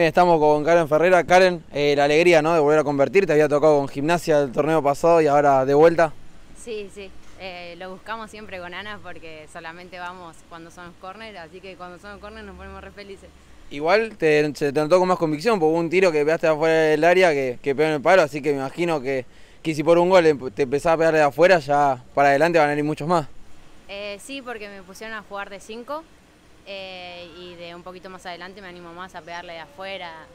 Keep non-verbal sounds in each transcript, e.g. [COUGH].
Bien, estamos con Karen Ferrera. Karen, eh, la alegría ¿no? de volver a convertir. Te había tocado con gimnasia el torneo pasado y ahora de vuelta. Sí, sí. Eh, lo buscamos siempre con Ana porque solamente vamos cuando son corners, así que cuando son corners nos ponemos re felices. Igual te, se te notó con más convicción, porque hubo un tiro que pegaste afuera del área que, que pegó en el palo, así que me imagino que, que si por un gol te empezás a pegar de afuera, ya para adelante van a ir muchos más. Eh, sí, porque me pusieron a jugar de 5 y un poquito más adelante me animo más a pegarle de afuera.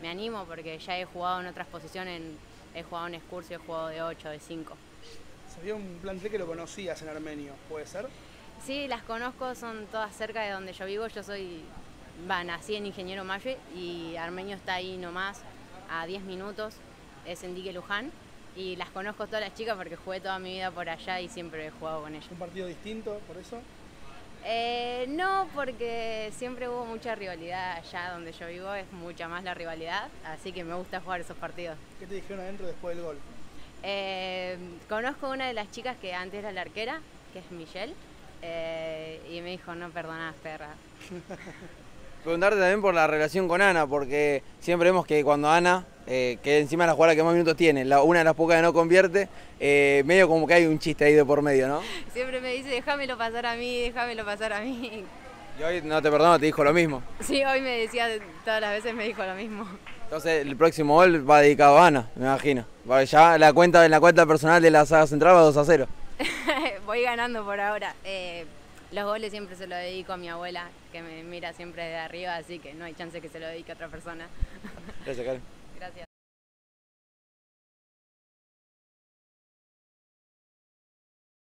Me animo porque ya he jugado en otras posiciones, he jugado en excursio, he jugado de 8, de 5. Sabía un plantel que lo conocías en Armenio, ¿puede ser? Sí, las conozco, son todas cerca de donde yo vivo. Yo soy, va, nací en Ingeniero Malle y Armenio está ahí nomás, a 10 minutos, es en Dique Luján. Y las conozco todas las chicas porque jugué toda mi vida por allá y siempre he jugado con ellas. ¿Un partido distinto por eso? Eh, no, porque siempre hubo mucha rivalidad allá donde yo vivo, es mucha más la rivalidad, así que me gusta jugar esos partidos. ¿Qué te dijeron adentro después del gol? Eh, conozco a una de las chicas que antes era la arquera, que es Michelle, eh, y me dijo, no perdonás, perra. [LAUGHS] Preguntarte también por la relación con Ana, porque siempre vemos que cuando Ana, eh, que encima es la jugadora que más minutos tiene, la, una de las pocas que no convierte, eh, medio como que hay un chiste ahí de por medio, ¿no? Siempre me dice, déjamelo pasar a mí, déjamelo pasar a mí. Y hoy no te perdono, te dijo lo mismo. Sí, hoy me decía, todas las veces me dijo lo mismo. Entonces el próximo gol va dedicado a Ana, me imagino. Ya la cuenta, en la cuenta personal de la saga central va 2 a 0. [LAUGHS] Voy ganando por ahora. Eh, los goles siempre se los dedico a mi abuela, que me mira siempre de arriba, así que no hay chance que se lo dedique a otra persona. Gracias, Karen. Gracias.